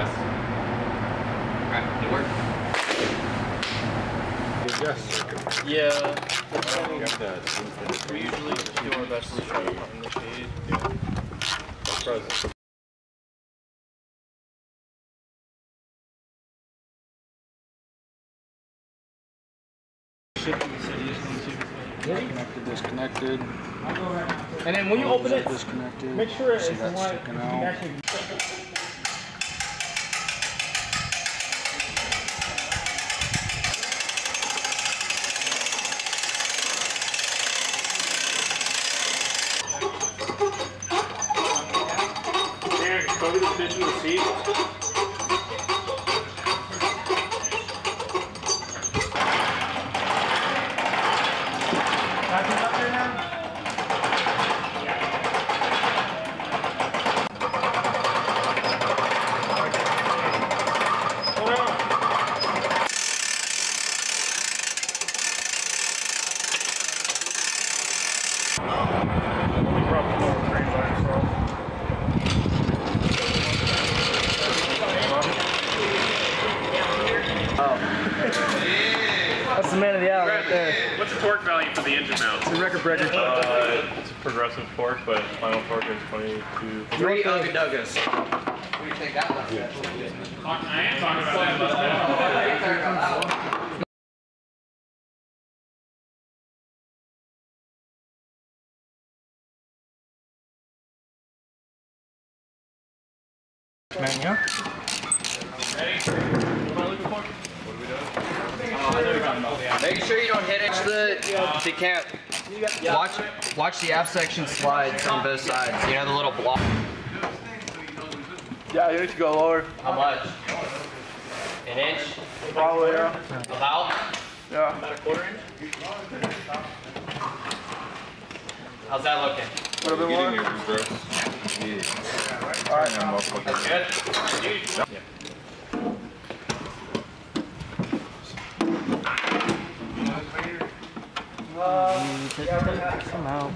us. Alright, did it work? Yes. Yeah. We usually do our best to try to find the shade. Yeah. Connected, disconnected. And then when you open it, disconnected. make sure it's one. Actually... Aaron, cover this bitch with a seat. Nothing up there That's the man of the hour right there. What's the torque value for the engine mount? The record breaker. Uh, it's a progressive torque, but final torque is 22. Three Ugga Duggas. I am talking about that. Man, yeah. Make sure you don't hit it. The decant. Watch, watch the aft section slides on both sides. You know the little block. Yeah, you need to go lower. How much? An inch? Probably, yeah. About? Yeah. About a quarter inch? How's that looking? A little bit more. That's good? Somehow.